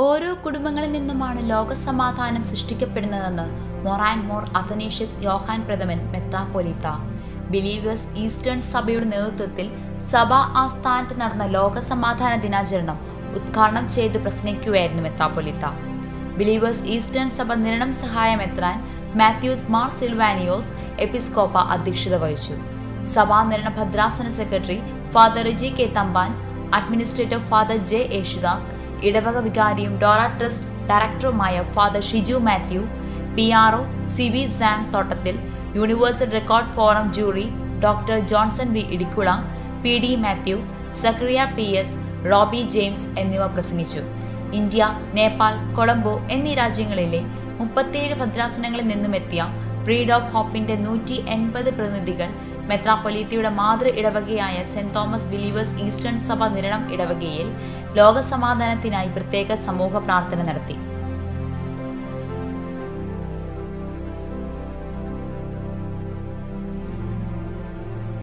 ഓരോ കുടുംബങ്ങളിൽ നിന്നുമാണ് ലോകസമാധാനം സൃഷ്ടിക്കപ്പെടുന്നതെന്ന് Moran more Athanasius Yohan Prathaman മെത്രാപ്പൊലീത്ത. ബിലീവേഴ്സ് ഈസ്റ്റേൺ സഭയുടെ നേതൃത്വത്തിൽ സഭാ ആസ്ഥാനത്ത് നടന്ന ലോകസമാധാന ദിനാചരണം ഉദ്ഘാടനം ചെയ്ത് പ്രസംഗിക്കുകയായിരുന്നു മെത്രാപ്പൊലീത്ത. ബിലീവേഴ്സ് ഈസ്റ്റേൺ സഭ നിരണം സഹായം എത്താൻ മാത്യൂസ് മാർ സിൽവാനിയോസ് എപ്പിസ്കോപ്പ അധ്യക്ഷത വഹിച്ചു. സഭാ നിരണ ഭദ്രാസന secretary father Riji K Thampan administrator father J Yesudas ഇടവക വികാരിയും ഡോറ ട്രസ്റ്റ് ഡയറക്ടറുമായ father Shiju Mathew P R O C V Sam Thottathil universal record forum jury doctor Johnson V Idicula P D Mathew Zachariah P S Roby James എന്നിവ പ്രസംഗിച്ചു. India Nepal Colombo എന്നീ രാജ്യങ്ങളിലെ മുപ്പത്തിയേഴ് ഭദ്രാസനങ്ങളിൽ നിന്നുമെത്തിയ breed of ഹോപ്പിന്റെ നൂറ്റി എൺപത് പ്രതിനിധികൾ മെത്രാപ്പൊലീത്തയുടെ മാതൃ ഇടവകയായ സെന്റ് തോമസ് ബിലീവേഴ്സ് ഈസ്റ്റേൺ സഭ നിരണം ഇടവകയിൽ ലോകസമാധാനത്തിനായി പ്രത്യേക സമൂഹ പ്രാർത്ഥന നടത്തി.